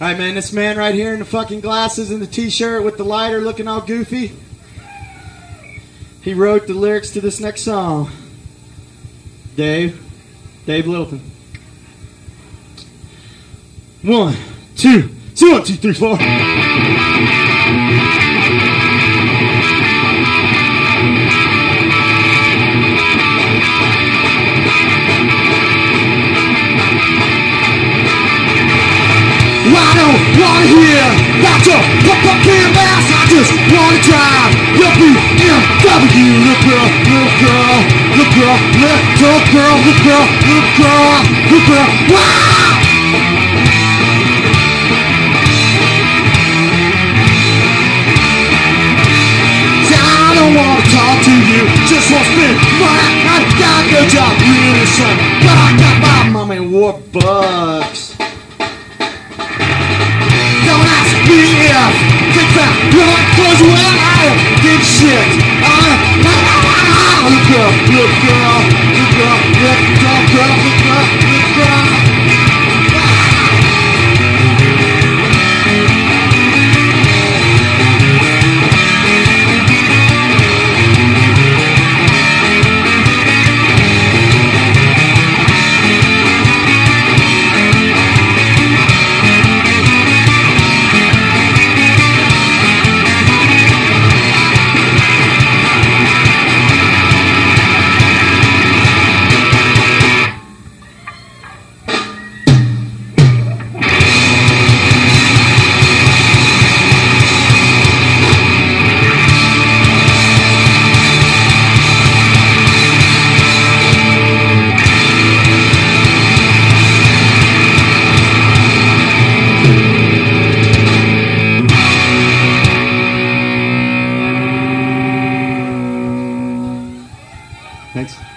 All right, man. This man right here in the fucking glasses and the t-shirt with the lighter, looking all goofy. He wrote the lyrics to this next song. Dave, Dave Littleton. One, two, so one, two, three, four. Wanna hear about your ass. I just wanna drive your BMW. Look girl, little girl, little girl, little girl, little girl, little girl, little girl. Wow! I don't wanna talk to you, just wanna spend money. I got a good job, really son, but I got my mommy war bucks. Look look girl, Thanks.